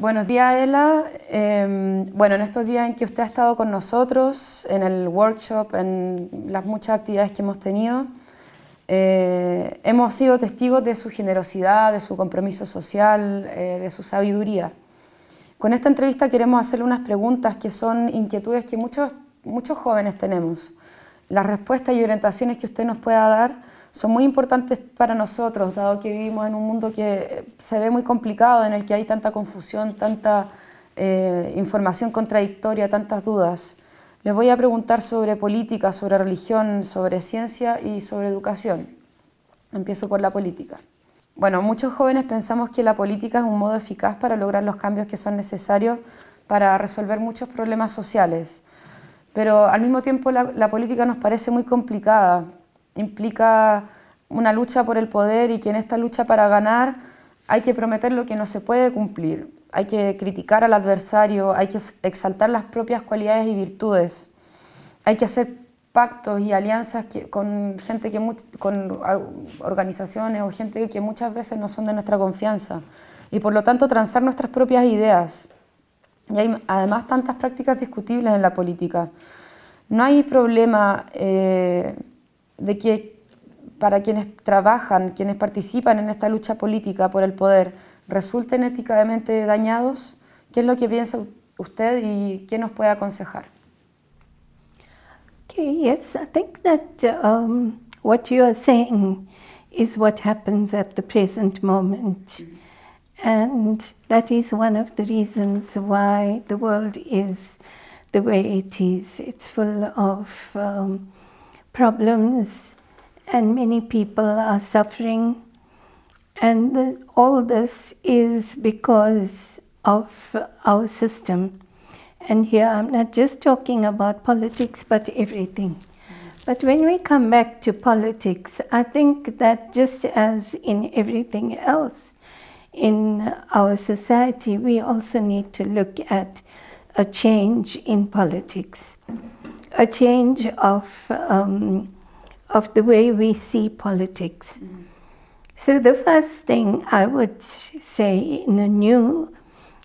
Buenos días, Ela. Eh, bueno, en estos días en que usted ha estado con nosotros, en el workshop, en las muchas actividades que hemos tenido, eh, hemos sido testigos de su generosidad, de su compromiso social, eh, de su sabiduría. Con esta entrevista queremos hacerle unas preguntas que son inquietudes que muchos, muchos jóvenes tenemos. Las respuestas y orientaciones que usted nos pueda dar son muy importantes para nosotros, dado que vivimos en un mundo que se ve muy complicado, en el que hay tanta confusión, tanta eh, información contradictoria, tantas dudas. Les voy a preguntar sobre política, sobre religión, sobre ciencia y sobre educación. Empiezo por la política. Bueno, muchos jóvenes pensamos que la política es un modo eficaz para lograr los cambios que son necesarios para resolver muchos problemas sociales. Pero al mismo tiempo la, la política nos parece muy complicada. Implica una lucha por el poder y que en esta lucha para ganar hay que prometer lo que no se puede cumplir hay que criticar al adversario, hay que exaltar las propias cualidades y virtudes, hay que hacer pactos y alianzas con gente que con organizaciones o gente que muchas veces no son de nuestra confianza y por lo tanto transar nuestras propias ideas. Y hay además tantas prácticas discutibles en la política. No hay problema eh, de que para quienes trabajan, quienes participan en esta lucha política por el poder, resulten éticamente dañados, ¿qué es lo que piensa usted y qué nos puede aconsejar? Okay, yes, I think that um, what you are saying is what happens at the present moment. And that is one of the reasons why the world is the way it is. It's full of um, problems, and many people are suffering and the, all this is because of our system. And here I'm not just talking about politics, but everything. But when we come back to politics, I think that just as in everything else in our society, we also need to look at a change in politics, a change of, um, of the way we see politics. Mm. So, the first thing I would say in a new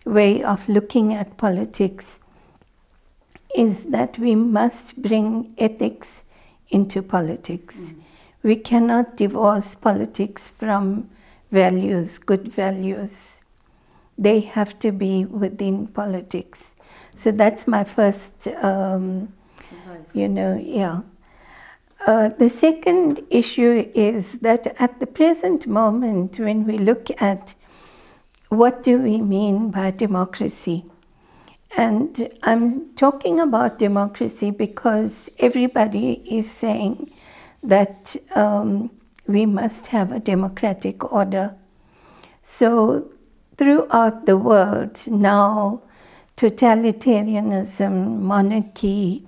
way of looking at politics is that we must bring ethics into politics. Mm. We cannot divorce politics from values, good values. They have to be within politics. So that's my first, um, you know, yeah. Uh, the second issue is that at the present moment, when we look at what do we mean by democracy, and I'm talking about democracy because everybody is saying that um, we must have a democratic order. So, throughout the world now, totalitarianism, monarchy,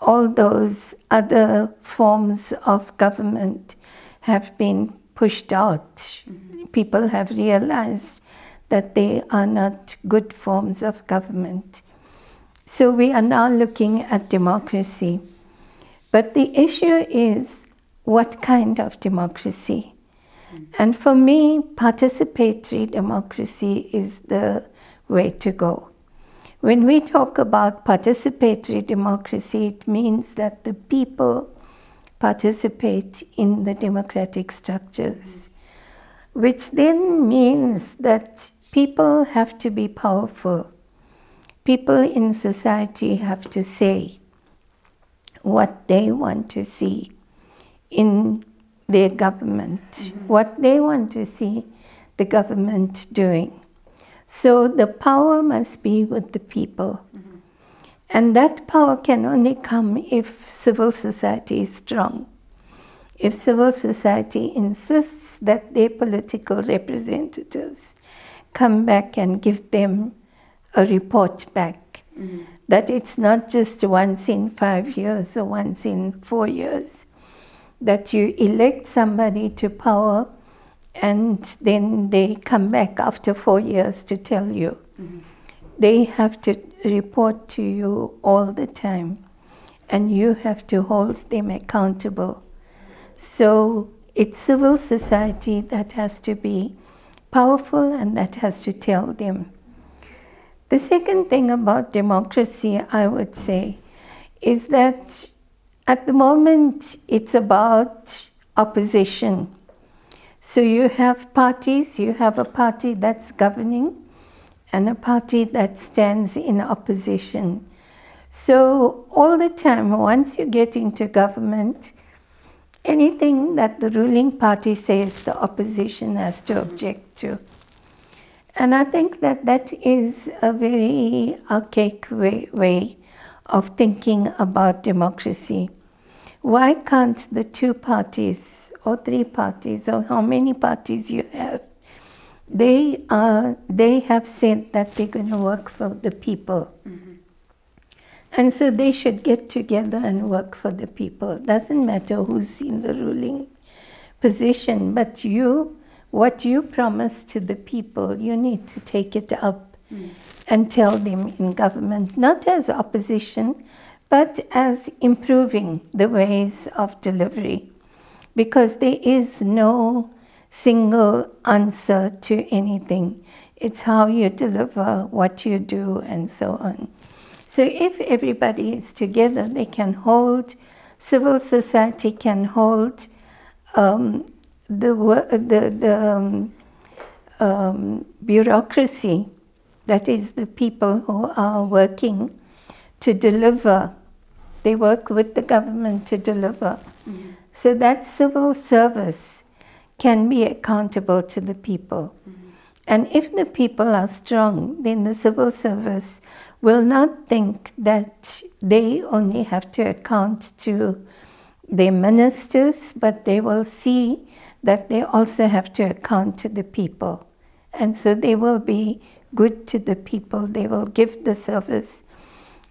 all those other forms of government have been pushed out. Mm-hmm. People have realized that they are not good forms of government. So we are now looking at democracy. But the issue is what kind of democracy? Mm-hmm. And for me, participatory democracy is the way to go. When we talk about participatory democracy, it means that the people participate in the democratic structures, which then means that people have to be powerful. People in society have to say what they want to see in their government, mm-hmm. what they want to see the government doing. So the power must be with the people. Mm-hmm. And that power can only come if civil society is strong. If civil society insists that their political representatives come back and give them a report back, mm-hmm. that it's not just once in five years or once in four years, that you elect somebody to power and then they come back after four years to tell you. Mm-hmm. They have to report to you all the time, and you have to hold them accountable. So it's civil society that has to be powerful and that has to tell them. The second thing about democracy, I would say, is that at the moment it's about opposition. So you have parties, you have a party that's governing and a party that stands in opposition. So all the time, once you get into government, anything that the ruling party says, the opposition has to mm-hmm. object to. And I think that that is a very archaic way, way of thinking about democracy. Why can't the two parties or three parties or how many parties you have, they, are, they have said that they're going to work for the people. Mm-hmm. And so they should get together and work for the people. It doesn't matter who's in the ruling position, but you what you promise to the people, you need to take it up mm. and tell them in government, not as opposition, but as improving the ways of delivery. Because there is no single answer to anything. It's how you deliver, what you do, and so on. So if everybody is together, they can hold, civil society can hold um, the, the, the um, um, bureaucracy, that is the people who are working to deliver, they work with the government to deliver. Mm-hmm. So that civil service can be accountable to the people. Mm-hmm. And if the people are strong, then the civil service will not think that they only have to account to their ministers, but they will see that they also have to account to the people. And so they will be good to the people, they will give the service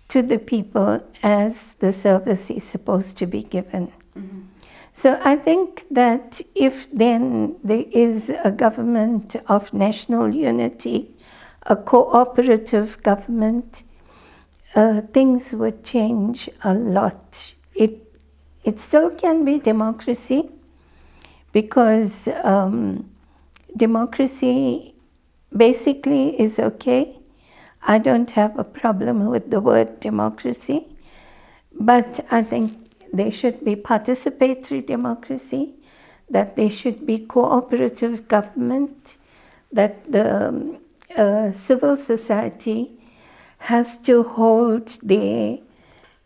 to the people as the service is supposed to be given. Mm-hmm. So I think that if then there is a government of national unity, a cooperative government, uh, things would change a lot. It, it still can be democracy, because um, democracy basically is okay. I don't have a problem with the word democracy, but I think there should be participatory democracy, that there should be cooperative government, that the um, uh, civil society has to hold the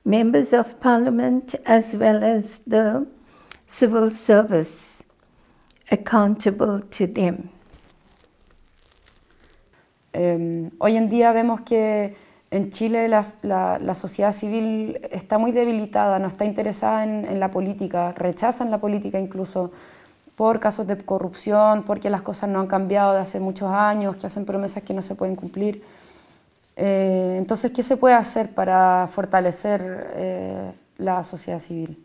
members of parliament as well as the civil service accountable to them. Eh, hoy en día vemos que en Chile la, la, sociedad civil está muy debilitada, no está interesada en, en, la política, rechazan la política incluso por casos de corrupción, porque las cosas no han cambiado de hace muchos años, que hacen promesas que no se pueden cumplir. Eh, entonces, ¿qué se puede hacer para fortalecer eh, la sociedad civil?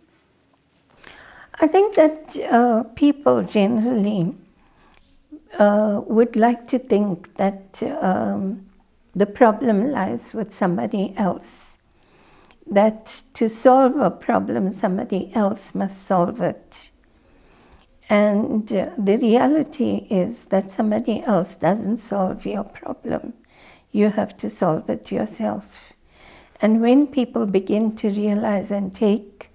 I think that uh, people generally uh, would like to think that um, the problem lies with somebody else. That to solve a problem, somebody else must solve it. And uh, the reality is that somebody else doesn't solve your problem. You have to solve it yourself. And when people begin to realize and take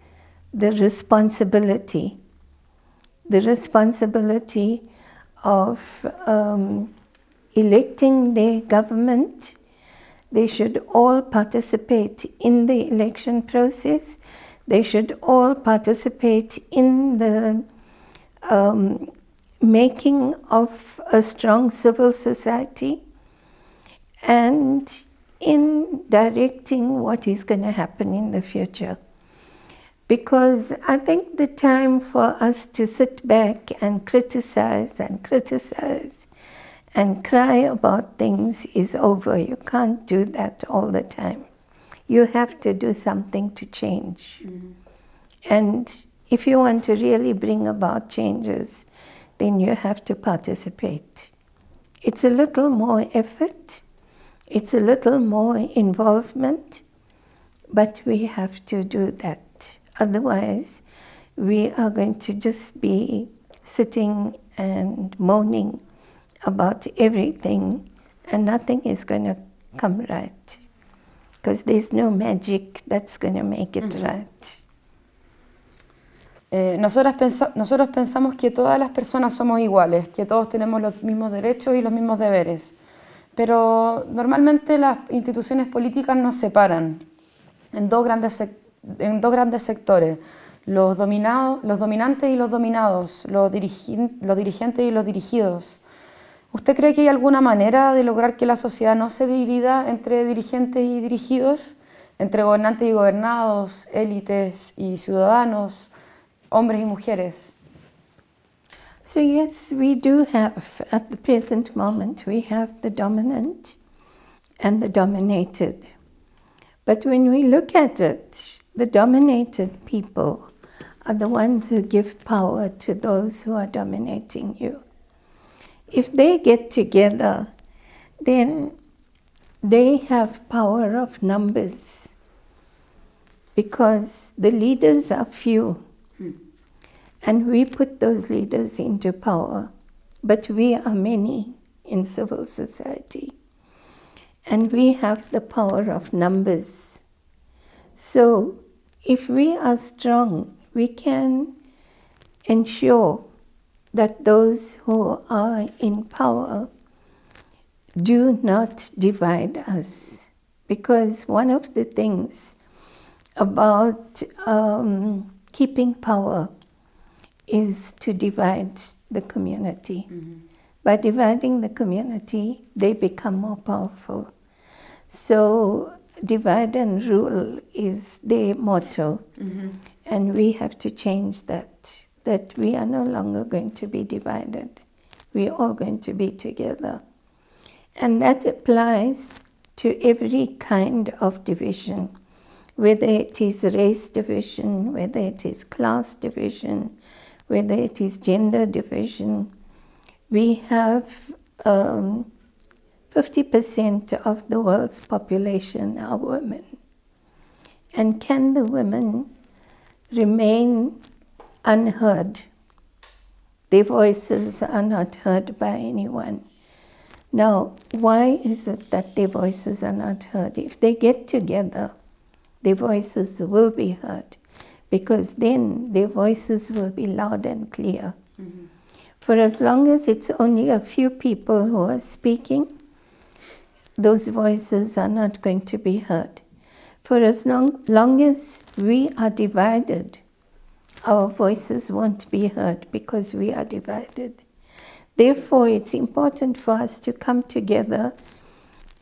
the responsibility, the responsibility of um, electing their government. They should all participate in the election process. They should all participate in the um, making of a strong civil society and in directing what is going to happen in the future because I think the time for us to sit back and criticize and criticize and cry about things is over. You can't do that all the time. You have to do something to change. Mm-hmm. And if you want to really bring about changes, then you have to participate. It's a little more effort, it's a little more involvement, but we have to do that. Otherwise, we are going to just be sitting and moaning about everything, and nothing is going to come right. Because there's no magic that's going to make it right. Eh, pensa- nosotros pensamos que todas las personas somos iguales, que todos tenemos los mismos derechos y los mismos deberes. Pero normalmente las instituciones políticas nos separan en dos grandes, en dos grandes sectores, los, dominados, los dominantes y los dominados, los, dirigin- los dirigentes y los dirigidos. ¿Usted cree que hay alguna manera de lograr que la sociedad no se divida entre dirigentes y dirigidos, entre gobernantes y gobernados, élites y ciudadanos, hombres y mujeres? So, yes, we do have, at the present moment, we have the dominant and the dominated. But when we look at it, the dominated people are the ones who give power to those who are dominating you. If they get together, then they have power of numbers because the leaders are few. Hmm. And we put those leaders into power. But we are many in civil society. And we have the power of numbers. So if we are strong, we can ensure that those who are in power do not divide us. Because one of the things about um, keeping power is to divide the community. By dividing the community, they become more powerful. So, divide and rule is their motto, and we have to change that. That we are no longer going to be divided, we are all going to be together. And that applies to every kind of division, whether it is race division, whether it is class division, whether it is gender division. We have um, 50% of the world's population are women. And can the women remain unheard? Their voices are not heard by anyone. Now, why is it that their voices are not heard? If they get together, their voices will be heard because then their voices will be loud and clear. Mm-hmm. For as long as it's only a few people who are speaking, those voices are not going to be heard. For as long, long as we are divided, our voices won't be heard because we are divided. Therefore, it's important for us to come together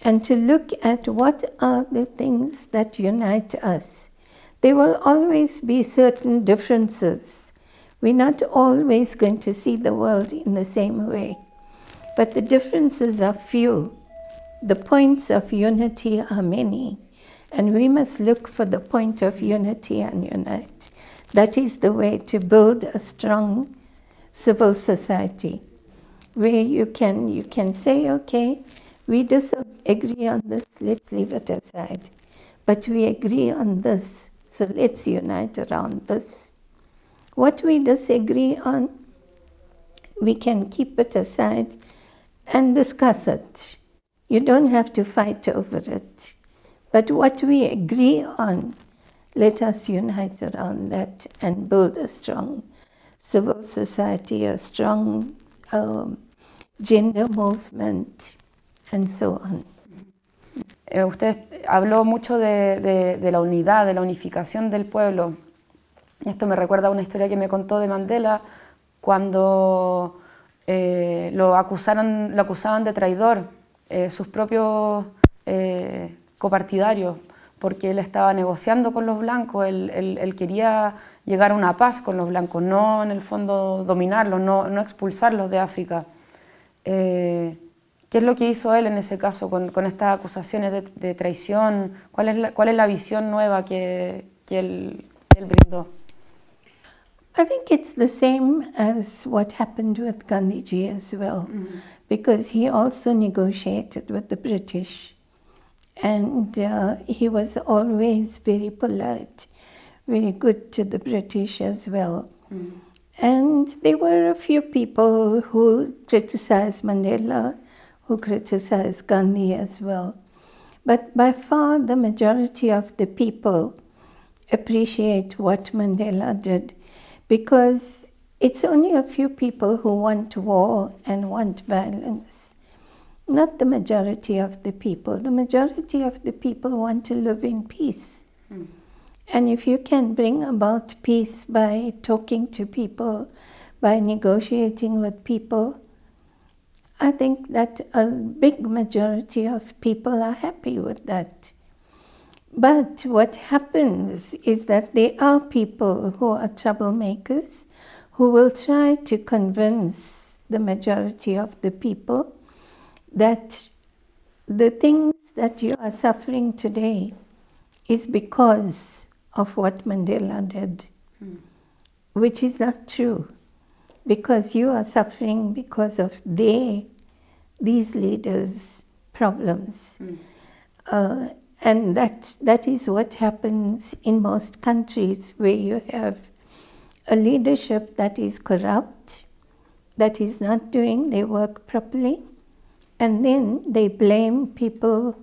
and to look at what are the things that unite us. There will always be certain differences. We're not always going to see the world in the same way, but the differences are few. The points of unity are many, and we must look for the point of unity and unite. That is the way to build a strong civil society where you can you can say okay we disagree on this let's leave it aside. But we agree on this so let's unite around this. What we disagree on we can keep it aside and discuss it. You don't have to fight over it. But what we agree on let us unite around that and build a strong civil society a strong um, gender movement, and so on. Eh, usted habló mucho de, la unidad, de la unificación del pueblo. Esto me recuerda a una historia que me contó de Mandela cuando eh, lo, acusaron, lo acusaban de traidor eh, sus propios copartidarios, porque él estaba negociando con los blancos, él, él- él quería llegar a una paz con los blancos, no en el fondo dominarlos, no, no expulsarlos de África. Eh, ¿Qué es lo que hizo él en ese caso con, con estas acusaciones de, de traición? ¿Cuál es, la, ¿Cuál es la visión nueva que, que él, él brindó? I think it's the same as what happened with Gandhiji as well, because he also negotiated with the British. And uh, he was always very polite, very good to the British as well. And there were a few people who criticized Mandela, who criticized Gandhi as well. But by far the majority of the people appreciate what Mandela did because it's only a few people who want war and want violence. Not the majority of the people. The majority of the people want to live in peace. Mm. And if you can bring about peace by talking to people, by negotiating with people, I think that a big majority of people are happy with that. But what happens is that there are people who are troublemakers who will try to convince the majority of the people that the things that you are suffering today is because of what Mandela did, mm. which is not true, because you are suffering because of their, these leaders' problems. Mm. Uh, and that, that is what happens in most countries where you have a leadership that is corrupt, that is not doing their work properly, and then they blame people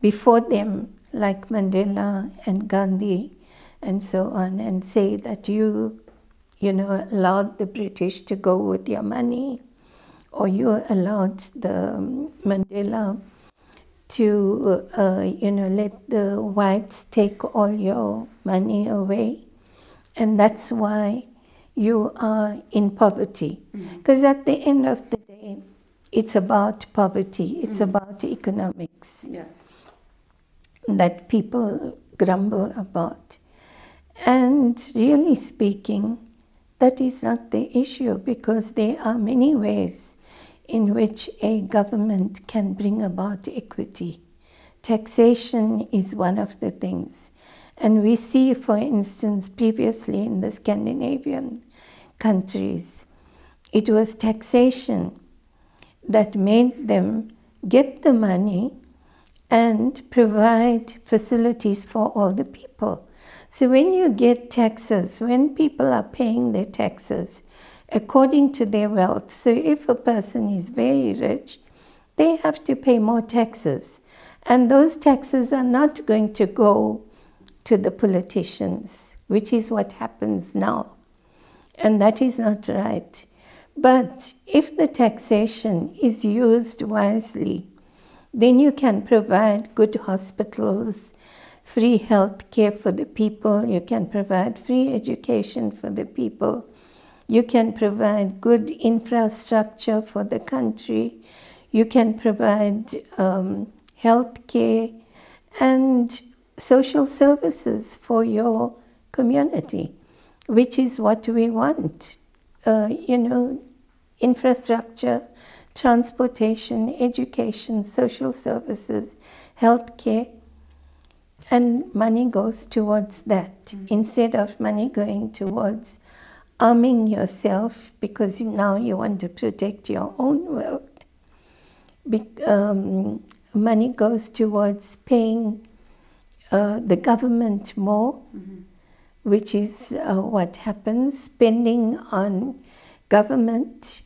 before them, like Mandela and Gandhi and so on, and say that you, you know, allowed the British to go with your money, or you allowed the Mandela to, uh, you know, let the whites take all your money away. And that's why you are in poverty. Because mm-hmm. at the end of the day, it's about poverty, it's mm-hmm. about economics yeah. that people grumble about. And really speaking, that is not the issue because there are many ways in which a government can bring about equity. Taxation is one of the things. And we see, for instance, previously in the Scandinavian countries, it was taxation that made them get the money and provide facilities for all the people. So when you get taxes, when people are paying their taxes according to their wealth, so if a person is very rich, they have to pay more taxes. And those taxes are not going to go to the politicians, which is what happens now. And that is not right. But if the taxation is used wisely, then you can provide good hospitals, free health care for the people, you can provide free education for the people, you can provide good infrastructure for the country, you can provide um, health care and social services for your community, which is what we want. Uh, you know, infrastructure, transportation, education, social services, healthcare, and money goes towards that mm. instead of money going towards arming yourself because now you want to protect your own wealth. Be um, money goes towards paying uh, the government more, mm-hmm. Which is uh, what happens, spending on government.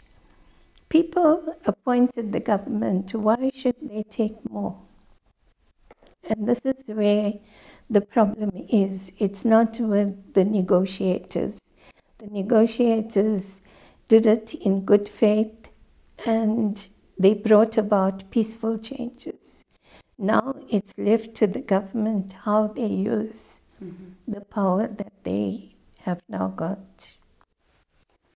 People appointed the government, why should they take more? And this is where the problem is. It's not with the negotiators. The negotiators did it in good faith and they brought about peaceful changes. Now it's left to the government how they use mm-hmm. the power that they have now got.